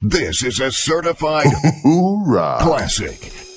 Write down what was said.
This is a certified Hoorah! classic.